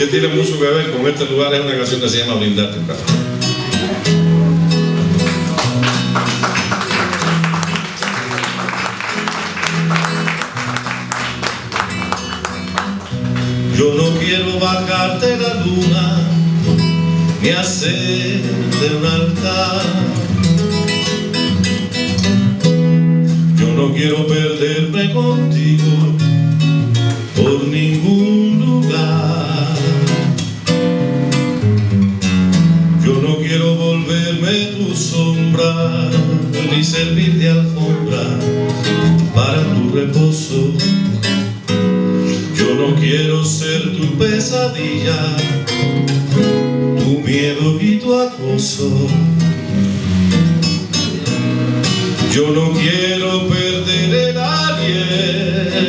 que tiene mucho que ver con este lugar, es una canción que se llama Brindarte un café. Yo no quiero bajarte la luna ni hacer de un altar. Yo no quiero perderme contigo por ningún lugar. Volverme tu sombra ni servir de alfombra para tu reposo. Yo no quiero ser tu pesadilla, tu miedo y tu acoso. Yo no quiero perder el aliento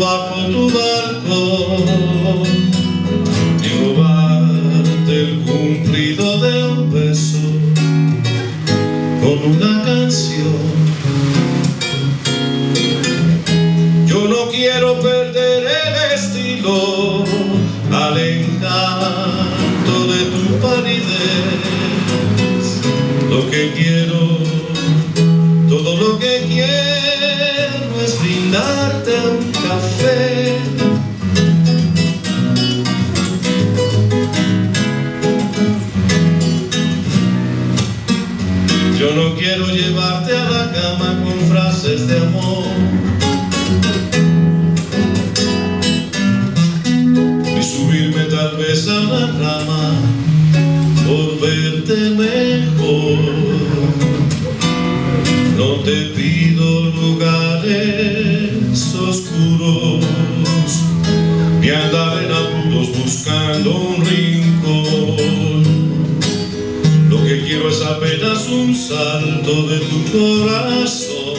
bajo tu barco, ni robarte el cumplido una canción. Yo no quiero perder el estilo al encanto de tu palidez. Lo que quiero, todo lo que quiero es brindarte Yo no quiero llevarte a la cama con frases de amor. y subirme tal vez a la rama por verte mejor. No te pido lugares oscuros, ni andar en apuros buscando un rincón. Apenas un salto de tu corazón.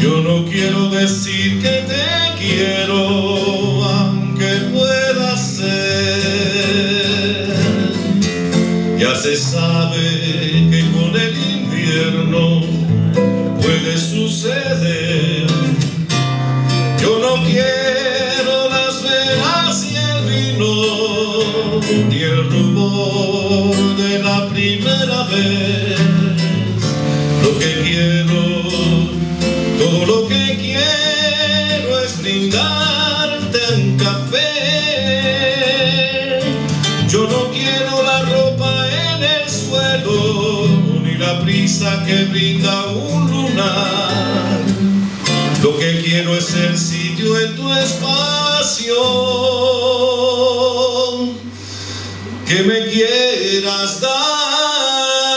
Yo no quiero decir que te quiero, aunque pueda ser. Ya se sabe que con el invierno puede suceder. Yo no quiero ni el rumor de la primera vez. Lo que quiero todo lo que quiero es brindarte un café. Yo no quiero la ropa en el suelo, ni la prisa que brinda un lunar. Lo que quiero es el sitio en tu espacio que me quieras dar.